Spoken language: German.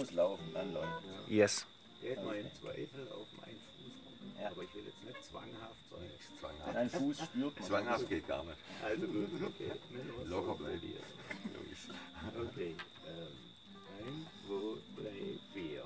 muss laufen, dann läuft es. Yes. Ich hätte mal im Zweifel auf meinen Fuß. Ja. Aber ich will jetzt nicht zwanghaft sein. Nicht zwanghaft. Dein Fuß spürt man. Zwanghaft geht gar nicht. Also gut, okay. Locker bleiben. Okay. Ähm, eins, zwei, drei, vier.